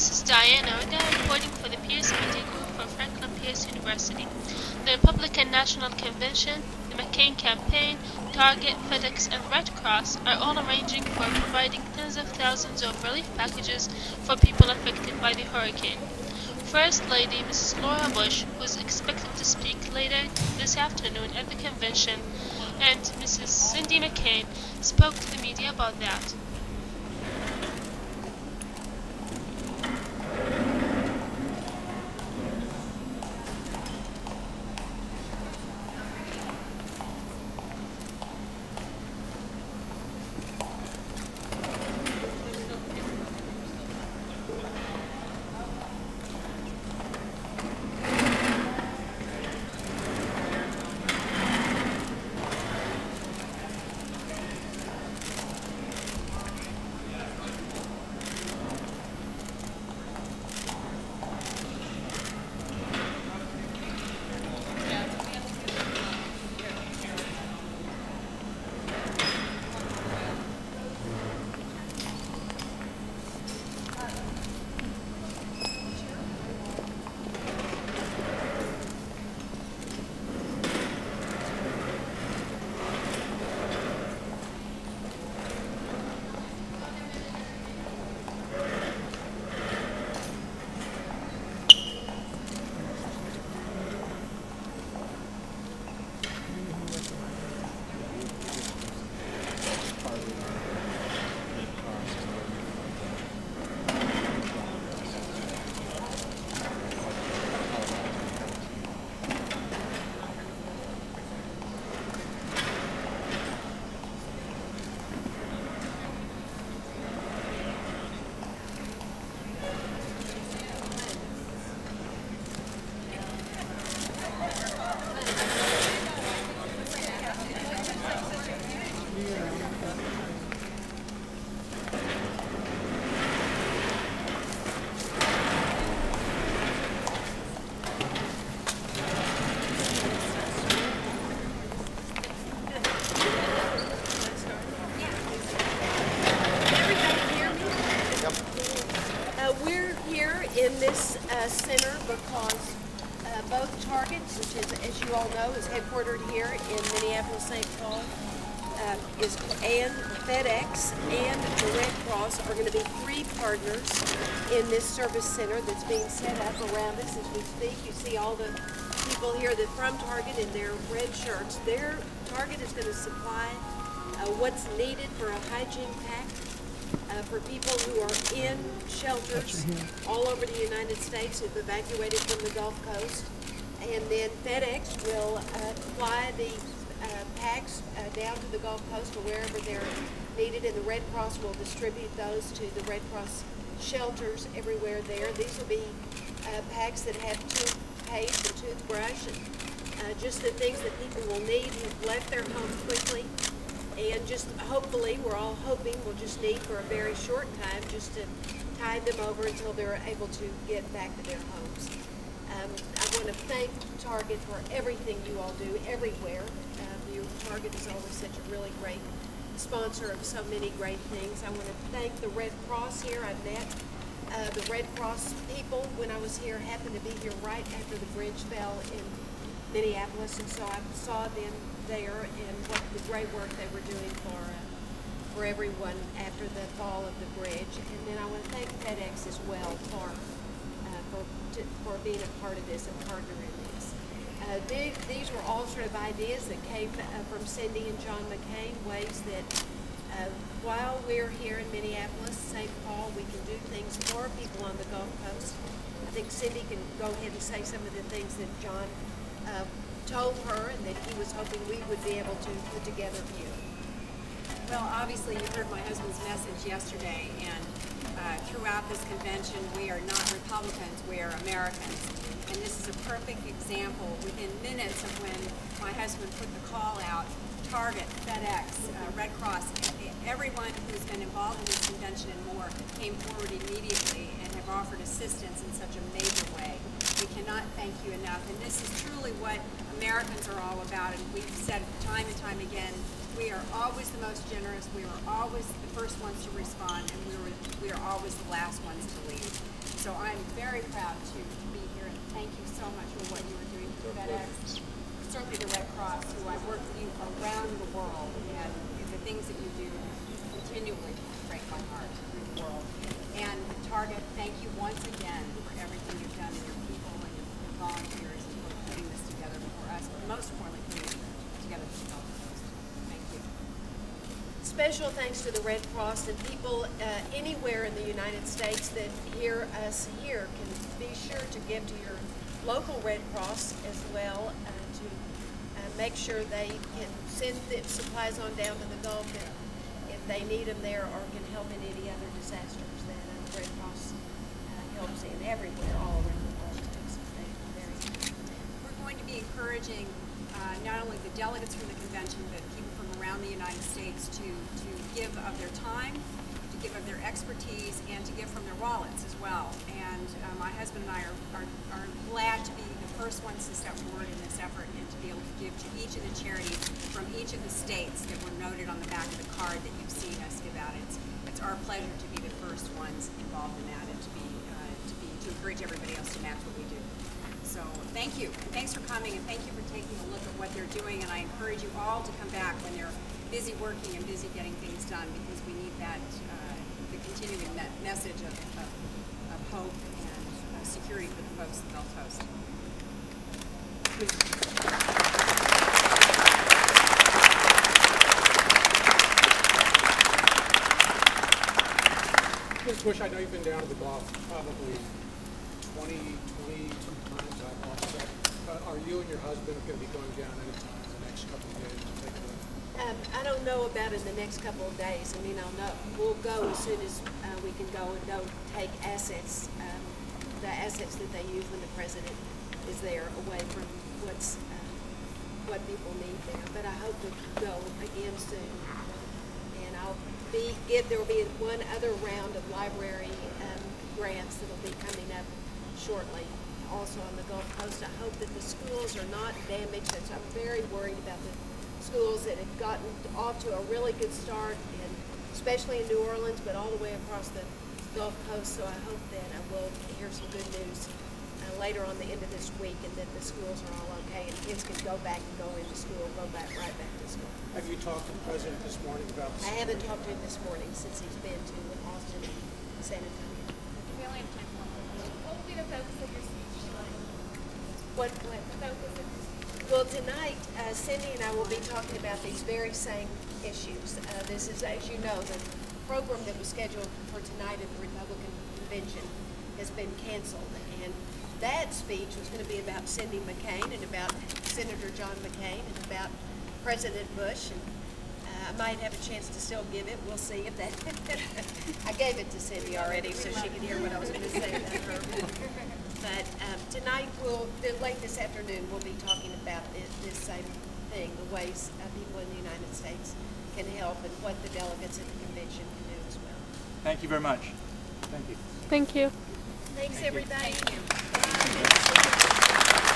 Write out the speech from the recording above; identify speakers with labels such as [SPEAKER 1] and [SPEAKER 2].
[SPEAKER 1] This is Diana Oda reporting for the Pierce Media Group from Franklin Pierce University. The Republican National Convention, the McCain Campaign, Target, FedEx, and Red Cross are all arranging for providing tens of thousands of relief packages for people affected by the hurricane. First Lady Mrs. Laura Bush was expected to speak later this afternoon at the convention, and Mrs. Cindy McCain spoke to the media about that.
[SPEAKER 2] Center because uh, both Targets, which is, as you all know, is headquartered here in Minneapolis, St. Paul, uh, is and FedEx and the Red Cross are going to be three partners in this service center that's being set up around us as we speak. You see all the people here that from Target in their red shirts. Their Target is going to supply uh, what's needed for a hygiene pack uh, for people who are in shelters all over the United States who've evacuated from the Gulf Coast. And then FedEx will uh, fly the uh, packs uh, down to the Gulf Coast or wherever they're needed, and the Red Cross will distribute those to the Red Cross shelters everywhere there. These will be uh, packs that have toothpaste and toothbrush and uh, just the things that people will need who've left their home quickly and just hopefully, we're all hoping we'll just need for a very short time just to tide them over until they're able to get back to their homes. Um, I want to thank Target for everything you all do everywhere. Uh, your Target is always such a really great sponsor of so many great things. I want to thank the Red Cross here. I met uh, the Red Cross people when I was here, happened to be here right after the bridge fell in Minneapolis, and so I saw them there and what the great work they were doing for uh, for everyone after the fall of the bridge. And then I want to thank FedEx as well for uh, for to, for being a part of this and partner in this. Uh, they, these were all sort of ideas that came uh, from Cindy and John McCain, ways that uh, while we're here in Minneapolis, St. Paul, we can do things for people on the Gulf Coast. I think Cindy can go ahead and say some of the things that John uh, told her and that he was hoping we would be able to put together you.
[SPEAKER 3] Well, obviously, you heard my husband's message yesterday, and uh, throughout this convention, we are not Republicans, we are Americans. And this is a perfect example within minutes of when my husband put the call out. Target, FedEx, uh, Red Cross, everyone who's been involved in this convention and more came forward immediately and have offered assistance in such a major way. We cannot thank you enough. And this is truly what Americans are all about. And we've said time and time again, we are always the most generous. We are always the first ones to respond, and we, were, we are always the last ones to leave. So I'm very proud to be here and thank you so much for what you are doing for FedEx. Certainly the Red Cross, who I work with you around the world, and the things that you do continually break my heart through the world. And Target, thank you once again for everything you've done and your volunteers for putting this together for us, but most importantly, putting together for Gulf Coast. Thank you.
[SPEAKER 2] Special thanks to the Red Cross and people uh, anywhere in the United States that hear us here can be sure to give to your local Red Cross as well uh, to uh, make sure they can send the supplies on down to the Gulf if, if they need them there or can help in any other disasters that uh, the Red Cross uh, helps in everywhere, all around the world. So thank you very much.
[SPEAKER 3] We're going to be encouraging uh, not only the delegates from the convention, but people from around the United States to, to give of their time, to give of their expertise, and to give from their wallets as well. And uh, my husband and I are, are, are glad to be the first ones to step forward in this effort and to be able to give to each of the charities from each of the states that were noted on the back of the card that you've seen us give out. It's, it's our pleasure to be the first ones involved in that and to be, uh, to be, to encourage everybody else to match what we do. So thank you, thanks for coming, and thank you for taking a look at what they're doing, and I encourage you all to come back when they're busy working and busy getting things done, because we need that, uh, the continuing me- message of, of, of hope and uh, security for the folks the Gulf Coast.
[SPEAKER 4] Ms. Bush, I know you've been down to the Gulf probably 20, 22 times, Are you and your husband going to be going down anytime in the next couple of days?
[SPEAKER 2] Um, I don't know about in the next couple of days. I mean, I'll know, we'll go as soon as uh, we can go and go take assets, um, the assets that they use when the president is there away from what's, uh, what people need there. But I hope to go again soon. And I'll be, get, there will be one other round of library, um, grants that'll be coming up shortly, also on the Gulf Coast. I hope that the schools are not damaged. That's- I'm very worried about the schools that have gotten off to a really good start, and especially in New Orleans, but all the way across the Gulf Coast. So I hope that I will hear some good news uh, later on the end of this week, and that the schools are all okay, and kids can go back and go into school, go back right back to school.
[SPEAKER 4] Have you talked to the president this morning about this?
[SPEAKER 2] I haven't talked to him this morning since he's been to Austin and San Antonio.
[SPEAKER 5] We only have time for one more. What will be the focus of your speech?
[SPEAKER 2] What, what? Well, tonight, uh, Cindy and I will be talking about these very same issues. Uh, this is, as you know, the program that was scheduled for tonight at the Republican convention has been canceled. And that speech was going to be about Cindy McCain and about Senator John McCain and about President Bush. And uh, I might have a chance to still give it. We'll see if that. I gave it to Cindy already so she could hear what I was going to say about her. But um, tonight, we'll, late this afternoon, we'll be talking about this, this same thing, the ways uh, people in the United States can help and what the delegates at the convention can do as well.
[SPEAKER 6] Thank you very much.
[SPEAKER 4] Thank you.
[SPEAKER 1] Thank you.
[SPEAKER 2] Thanks, everybody.
[SPEAKER 3] Thank you.